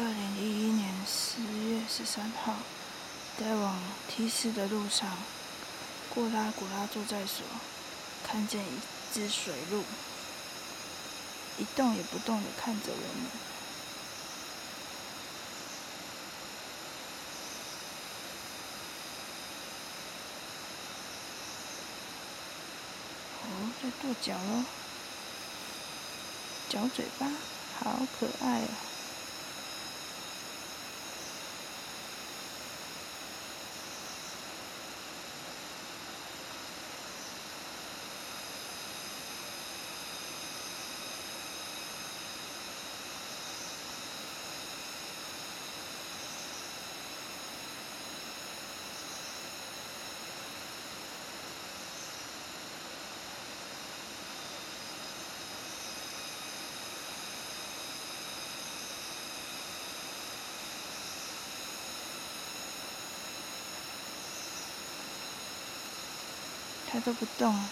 二零一一年十月十三号，在往提示的路上，过拉古拉住在所，看见一只水鹿，一动也不动的看着我们。哦，在跺脚喽，嚼嘴巴，好可爱啊！他都不动。